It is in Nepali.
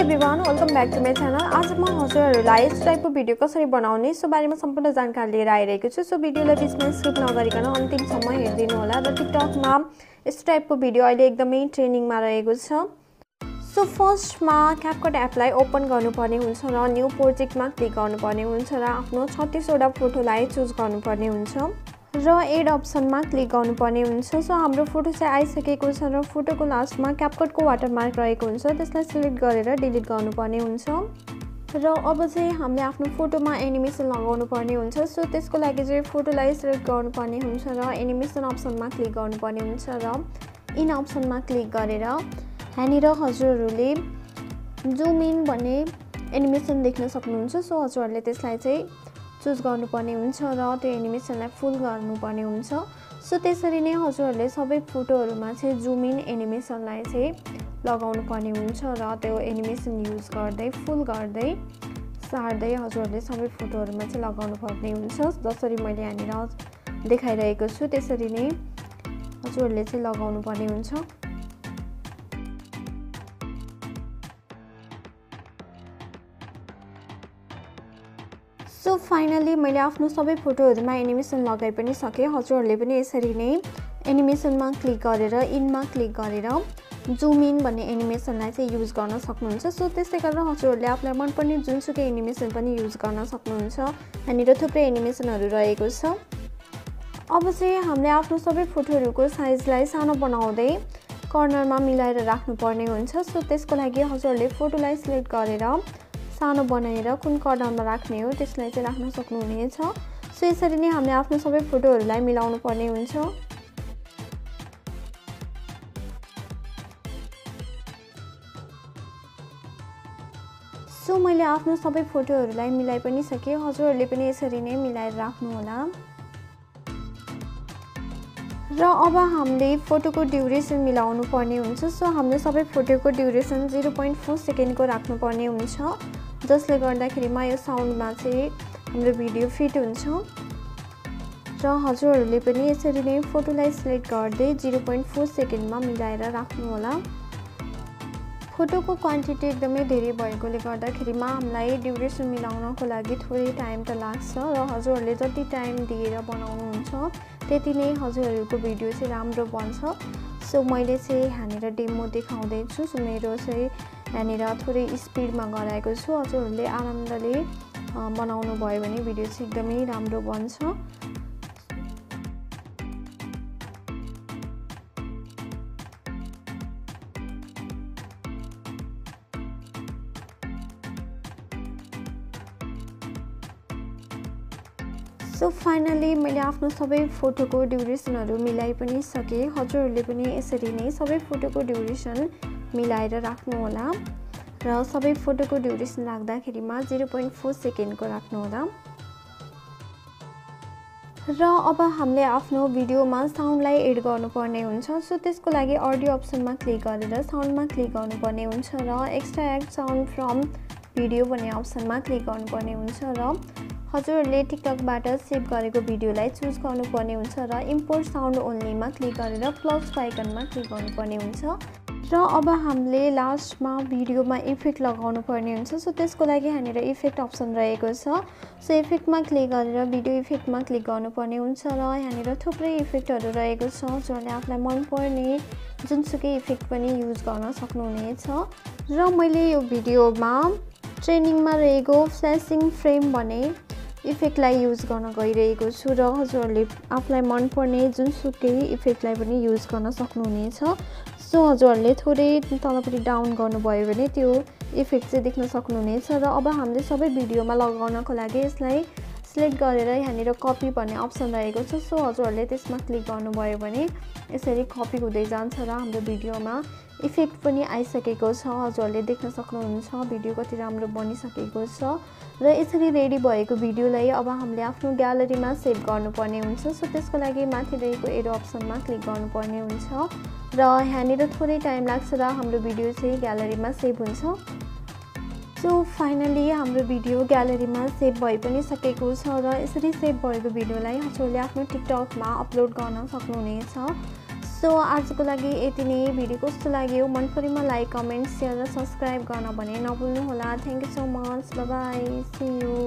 Everyone welcome back to my channel आज म हजुरहरूलाई यस्तो टाइपको भिडियो कसरी बनाउने सो बारेमा सम्पूर्ण जानकारी लिएर आइरहेको छु। सो भिडियोलाई बिचमा स्किप नगरिकन अन्तिमसम्म हेरिदिनु होला। र टिकटकमा यस्तो टाइपको भिडियो अहिले एकदमै ट्रेनिङमा रहेको छ। सो फर्स्टमा क्यापकट एपलाई ओपन गर्नुपर्ने हुन्छ र न्यू प्रोजेक्टमा क्लिक गर्नुपर्ने हुन्छ र आफ्नो छत्तिसवटा फोटोलाई चुज गर्नुपर्ने हुन्छ। र एड अप्सनमा क्लिक गर्नुपर्ने हुन्छ। सो हाम्रो फोटो चाहिँ आइसकेको छ र फोटोको लास्टमा क्यापकटको वाटरमार्क रहेको हुन्छ। त्यसलाई सिलेक्ट गरेर डिलिट गर्नुपर्ने हुन्छ। र अब चाहिँ हामीले आफ्नो फोटोमा एनिमेसन लगाउनु पर्ने हुन्छ। सो त्यसको लागि चाहिँ फोटोलाई सिलेक्ट गर्नुपर्ने हुन्छ र एनिमेसन अप्सनमा क्लिक गर्नुपर्ने हुन्छ र इन अप्सनमा क्लिक गरेर यहाँनिर हजुरहरूले जुम इन भन्ने एनिमेसन देख्न सक्नुहुन्छ। सो हजुरहरूले त्यसलाई चाहिँ चुज गर्नुपर्ने हुन्छ र त्यो एनिमेसनलाई फुल गर्नुपर्ने हुन्छ। सो त्यसरी नै हजुरहरूले सबै फोटोहरूमा चाहिँ जुम इन एनिमेसनलाई चाहिँ लगाउनु पर्ने हुन्छ र त्यो एनिमेसन युज गर्दै फुल गर्दै सार्दै हजुरहरूले सबै फोटोहरूमा चाहिँ लगाउनु पर्ने हुन्छ। जसरी मैले यहाँनिर देखाइरहेको छु त्यसरी नै हजुरहरूले चाहिँ लगाउनु पर्ने हुन्छ। सो फाइनली मैले आफ्नो सबै फोटोहरूमा एनिमेसन लगाइ पनि सकेँ। हजुरहरूले पनि यसरी नै एनिमेसनमा क्लिक गरेर इनमा क्लिक गरेर जुम इन भन्ने एनिमेसनलाई चाहिँ युज गर्न सक्नुहुन्छ। सो त्यस्तै गरेर हजुरहरूले आफूलाई मनपर्ने जुनसुकै एनिमेसन पनि युज गर्न सक्नुहुन्छ। यहाँनिर थुप्रै एनिमेसनहरू रहेको छ। अब चाहिँ हामीले आफ्नो सबै फोटोहरूको साइजलाई सानो बनाउँदै कर्नरमा मिलाएर राख्नुपर्ने हुन्छ। सो त्यसको लागि हजुरहरूले फोटोलाई सिलेक्ट गरेर सानो बनाएर कुन कर्नरमा राख्ने हो त्यसलाई चाहिँ राख्न सक्नुहुनेछ। सो यसरी नै हामीले आफ्नो सबै फोटोहरूलाई मिलाउनु पर्ने हुन्छ। सो मैले आफ्नो सबै फोटोहरूलाई मिलाइ पनि सकेँ हजुरहरूले पनि यसरी नै मिलाएर राख्नुहोला। र अब हामीले फोटोको ड्युरेसन मिलाउनु पर्ने हुन्छ। सो हामीले सबै फोटोको ड्युरेसन जिरो पोइन्ट फोर सेकेन्डको राख्नुपर्ने हुन्छ। जसले गर्दाखेरिमा यो साउन्डमा चाहिँ हाम्रो भिडियो फिट हुन्छ। र हजुरहरूले पनि यसरी नै फोटोलाई सिलेक्ट गर्दै जिरो पोइन्ट फोर सेकेन्डमा मिलाएर राख्नुहोला। फोटोको क्वान्टिटी एकदमै धेरै भएकोले गर्दाखेरिमा हामीलाई ड्युरेसन मिलाउनको लागि थोरै टाइम त लाग्छ र हजुरहरूले जति टाइम दिएर बनाउनुहुन्छ त्यति नै हजुरहरूको भिडियो चाहिँ राम्रो बन्छ। सो मैले चाहिँ यहाँनिर डेमो देखाउँदैछु। सो मेरो चाहिँ यहाँनिर थोरै स्पिडमा गराएको छु। हजुरहरूले आनन्दले बनाउनु भयो भने भिडियो चाहिँ एकदमै राम्रो बन्छ। सो फाइनली मैले आफ्नो सबै फोटोको ड्युरेसनहरू मिलाइ पनि सकेँ। हजुरहरूले पनि यसरी नै सबै फोटोको ड्युरेसन मिलाएर राख्नुहोला र सबै फोटोको ड्युरेसन राख्दाखेरिमा जिरो पोइन्ट फोर सेकेन्डको राख्नुहोला। र अब हामीले आफ्नो भिडियोमा साउन्डलाई एड गर्नुपर्ने हुन्छ। सो त्यसको लागि अडियो अप्सनमा क्लिक गरेर साउन्डमा क्लिक गर्नुपर्ने हुन्छ र extract sound from video भन्ने अप्सनमा क्लिक गर्नुपर्ने हुन्छ र हजुरहरूले टिकटकबाट सेभ गरेको भिडियोलाई चुज गर्नुपर्ने हुन्छ र इम्पोर्ट साउन्ड ओन्लीमा क्लिक गरेर प्लस आइकनमा क्लिक गर्नुपर्ने हुन्छ। र अब हामीले लास्टमा भिडियोमा इफेक्ट लगाउनु पर्ने हुन्छ। सो त्यसको लागि यहाँनिर इफेक्ट अप्सन रहेको छ। सो इफेक्टमा क्लिक गरेर भिडियो इफेक्टमा क्लिक गर्नुपर्ने हुन्छ र यहाँनिर थुप्रै इफेक्टहरू रहेको छ जसले आफूलाई मनपर्ने जुनसुकै इफेक्ट पनि युज गर्न सक्नुहुनेछ। र मैले यो भिडियोमा ट्रेनिङमा रहेको फ्ल्यासिङ फ्रेम भने इफेक्टलाई युज गर्न गइरहेको छु र हजुरहरूले आफूलाई मनपर्ने जुनसुकै इफेक्टलाई पनि युज गर्न सक्नुहुनेछ। सो हजुरहरूले थोरै तलपट्टि डाउन गर्नुभयो भने त्यो इफेक्ट चाहिँ देख्न सक्नुहुनेछ र अब हामीले सबै भिडियोमा लगाउनको लागि यसलाई सिलेक्ट गरेर यहाँनिर कपी भन्ने अप्सन रहेको छ। सो हजुरहरूले त्यसमा क्लिक गर्नुभयो भने यसरी कपी हुँदै जान्छ र हाम्रो भिडियोमा इफेक्ट पनि आइसकेको छ। हजुरहरूले देख्न सक्नुहुन्छ भिडियो कति राम्रो बनिसकेको छ र यसरी रेडी भएको भिडियोलाई अब हामीले आफ्नो ग्यालरीमा सेभ गर्नुपर्ने हुन्छ। सो त्यसको लागि माथि रहेको एरो अप्सनमा क्लिक गर्नुपर्ने हुन्छ। र यहाँनिर थोरै टाइम लाग्छ र हाम्रो भिडियो चाहिँ ग्यालरीमा सेभ हुन्छ। सो फाइनली हाम्रो भिडियो ग्यालरीमा सेभ भइ पनि सकेको छ र यसरी सेभ भएको भिडियोलाई हजुरले आफ्नो टिकटकमा अपलोड गर्न सक्नुहुनेछ। सो आजको लागि यति नै। भिडियो कस्तो लाग्यो? मन परेमा लाइक कमेन्ट सेयर र सब्सक्राइब गर्न भने नभुल्नुहोला। Thank you so much bye see you